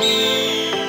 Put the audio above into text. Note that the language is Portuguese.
Música